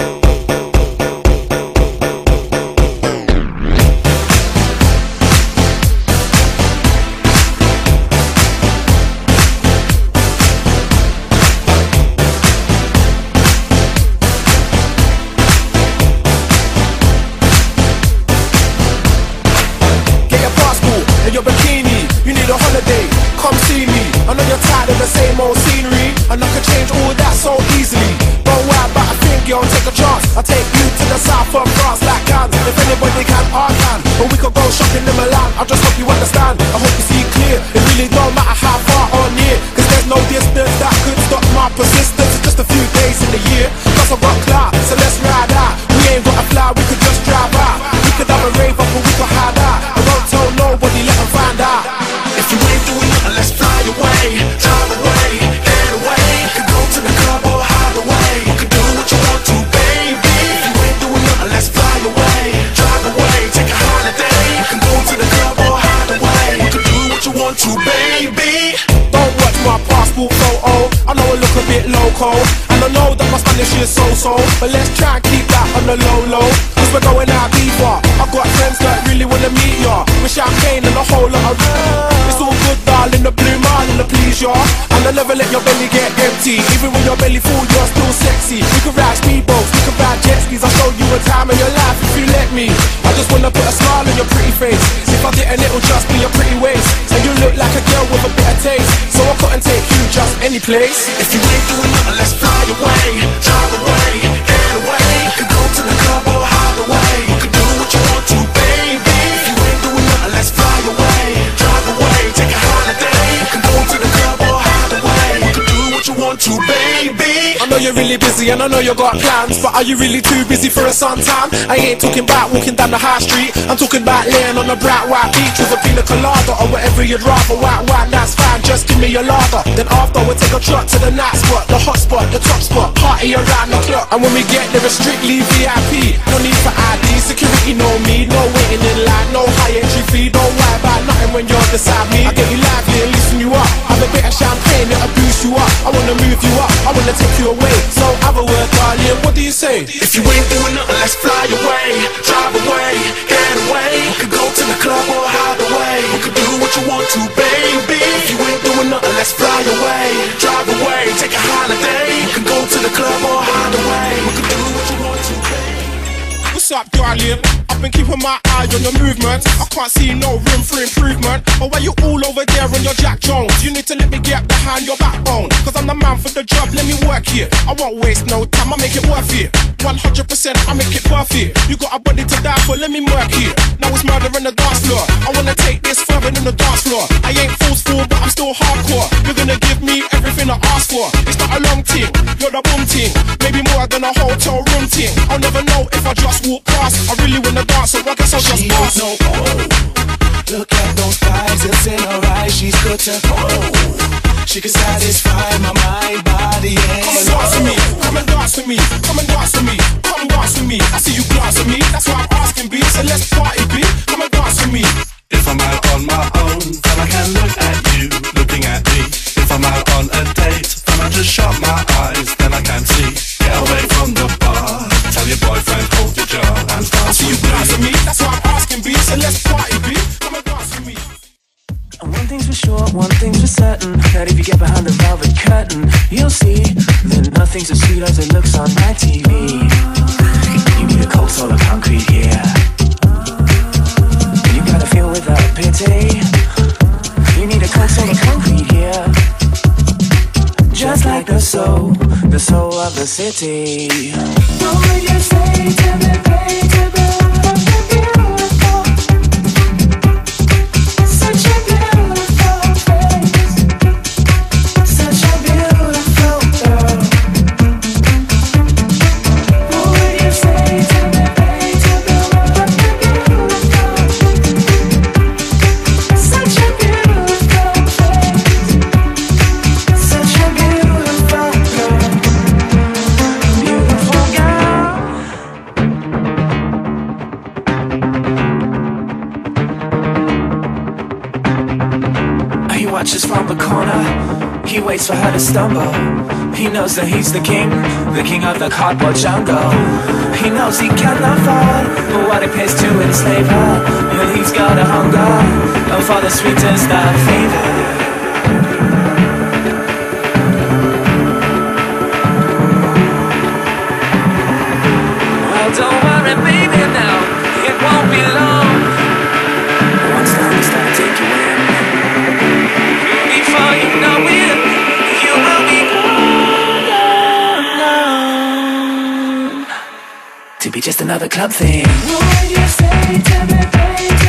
Get If anybody can, I can. But we could go shopping in Milan. I just hope you understand. I hope you see clear. It really don't matter how far or near, cause there's no distance that could stop my persistence. It's just a few days in the year. Plus I've got clout, loco. And I know that my Spanish is so-so. But let's try and keep that on the low-low. Cause we're going out deeper. I've got friends that really wanna meet ya. With champagne and a whole lot of It's all good, darling. The blue marlin to please ya. And I never let your belly get empty. Even when your belly full, you're still sexy. We can ride speedboats, we can ride jet skis. I'll show you a time of your life if you let me. I just wanna put a smile on your pretty face. If I didn't, it'll just be your pretty waist. And you look like a girl with a bit of taste. Just any place. If you ain't doing nothing, let's fly away, know you're really busy and I know you got plans, but are you really too busy for a suntan? I ain't talking about walking down the high street. I'm talking about laying on a bright white beach with a pina colada or whatever you'd rather. White wine, that's fine. Just give me your lager. Then after we'll take a trot to the night spot, the hot spot, the top spot, party around the clock. And when we get there, it's strictly VIP. No need for ID, security, no me, no waiting in line, no high entry fee. Don't worry about nothing when you're beside me. I get you lively loosen you up. Have a bit of champagne, it'll boost you up. I wanna move you up, I wanna take you away. So have a word, darling. What do you say? If you ain't doing nothing, let's fly away, drive away, get away. You can go to the club or hide away. You can do what you want to, baby. If you ain't doing nothing, let's fly away, drive away, take a holiday. You can go to the club or hide away. You can do what you want to, baby. What's up, darling? Been keeping my eye on your movements. I can't see no room for improvement. But why you all over there on your Jack Jones? You need to let me get behind your backbone. Cause I'm the man for the job, let me work here. I won't waste no time, I make it worth it. 100% I make it worth it. You got a body to die for, let me work it. Now it's murder in the dance floor. I wanna take this further than the dance floor. I ain't fools forceful, but I'm still hardcore. You're gonna give me everything I ask for. It's not a long thing, you're the boom team. Maybe more than a hotel room team. I'll never know if I just walk past. I really so I guess I'll just She pass. don't oh, look at those thighs, it's in her eyes, she's good to go. She can satisfy my mind, body, and That if you get behind the velvet curtain? You'll see that nothing's as sweet as it looks on my TV You need a cold soul of concrete here You gotta feel without pity. You need a cold soul of concrete here Just like the soul, the soul of the city. What would you say to me, baby, He waits for her to stumble. He knows that he's the king, the king of the cardboard jungle. He knows he cannot fall, but what it pays to enslave her. And he's got a hunger for the sweetest of flavor. To be just another club thing. Would you say to me, baby?